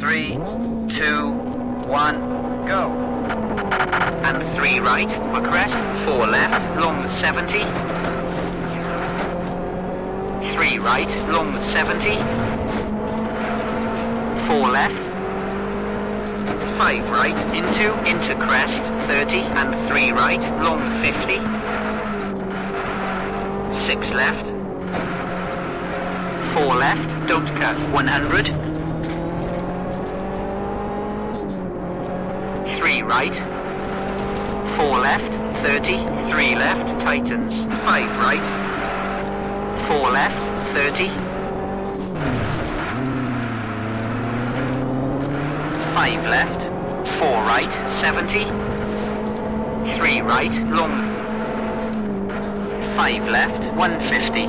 Three, two, one, go. And three right for crest, four left, long 70. Three right, long 70. Four left. Five right, into, into crest, 30, and three right, long 50. Six left. Four left, don't cut, 100. Three right. Four left, 30, three left, tightens, five right. Four left, 30. Five left, four right, 70. Three right, long. Five left, 150.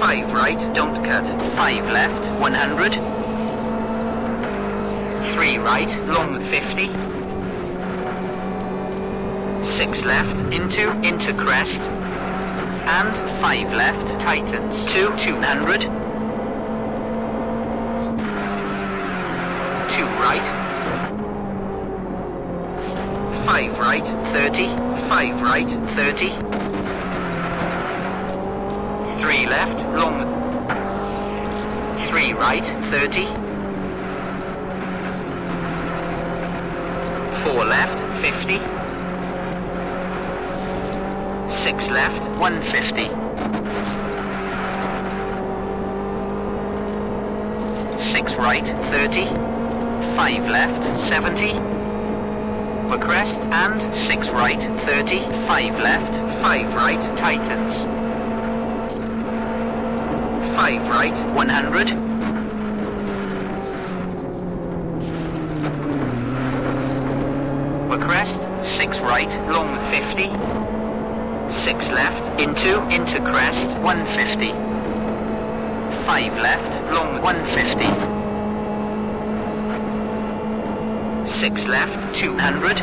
Five right, don't cut. Five left, 100. Three right, long 50. Six left, into, into crest. And five left, tightens two, 200. Two right. Five right, 30. Five right, 30 three left, long, three right, 30, four left, 50, six left, 150, six right, 30, five left, 70, for crest, and six right, 30, five left, five right, tightens, 5 right, 100. For crest, 6 right, long 50. 6 left, into, into crest, 150. 5 left, long 150. 6 left, 200.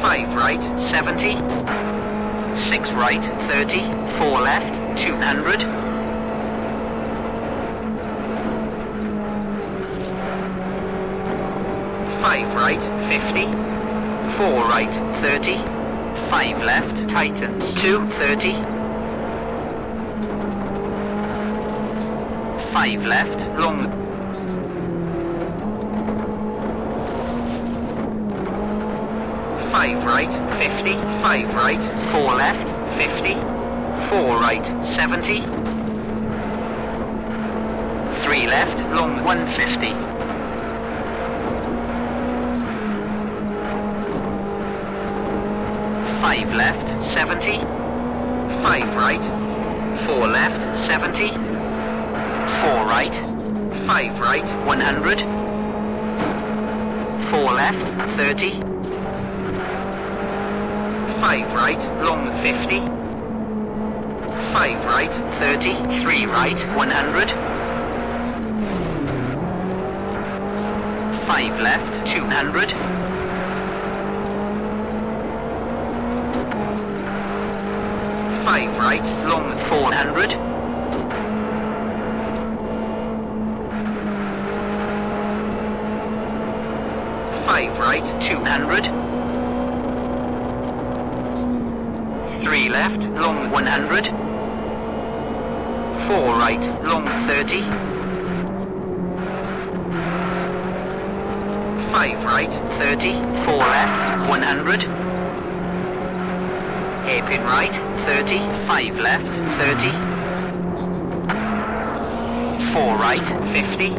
Five right, 70. Six right, 30. Four left, 200. Five right, 50. Four right, 30. Five left, tightens, 230. Five left, long Five right, 50, five right, four left, 50, four right, 70, three left, long 150. Five left, 70, five right, four left, 70, four right, five right, 100, four left, 30, 5 right, long 50. 5 right, 30. 3 right, 100. 5 left, 200. 5 right, long 400. 5 right, 200. Three left, long 100. Four right, long 30. Five right, 30. Four left, 100. Hairpin right, 30. Five left, 30. Four right, 50.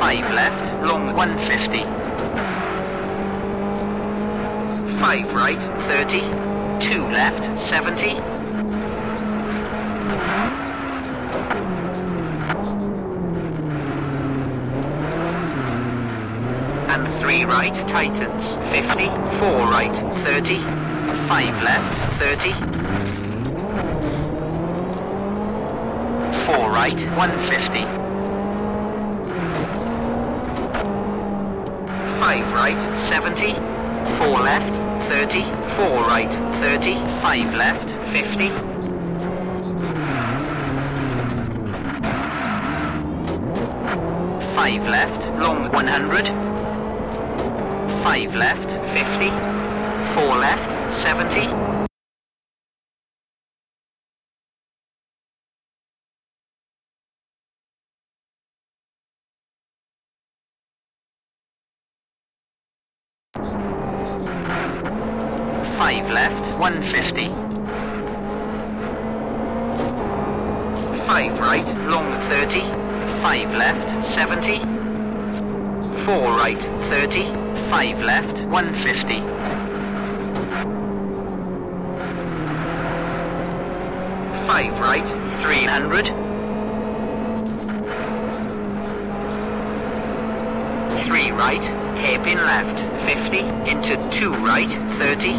Five left, long 150. 5 right, 30. 2 left, 70. 3 right, tightens. 50, 4 right, 30, 5 left, 30, 4 right, 150, 5 right, 70, 4 left, 30, 4 right, 30, 5 left, 50, 5 left, long 100. 5 left, 50. 4 left, 70. Five left, 150. Five right, long 30. 5 left, 70. 4 right, 30. 5 left, 150. Five right, 300. Three right, hairpin left, 50, into two right, 30.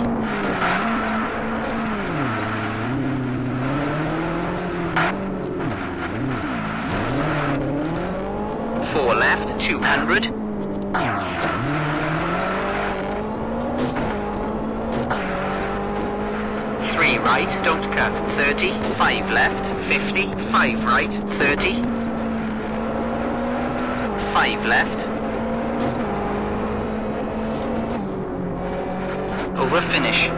4 left, 200. Three right, don't cut, 30. Five left, 50. Five right, 30. Five left. Over finish.